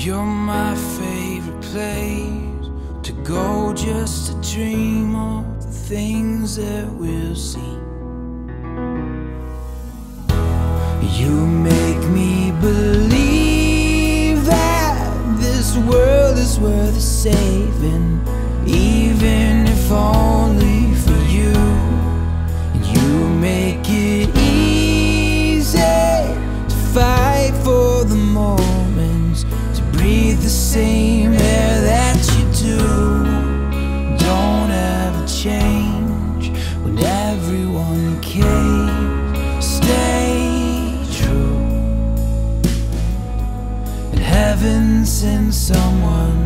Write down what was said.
You're my favorite place to go just to dream of the things that we'll see. You make me believe that this world is worth saving, the same air that you do. Don't ever change when everyone cares. Stay true. And heaven sent someone.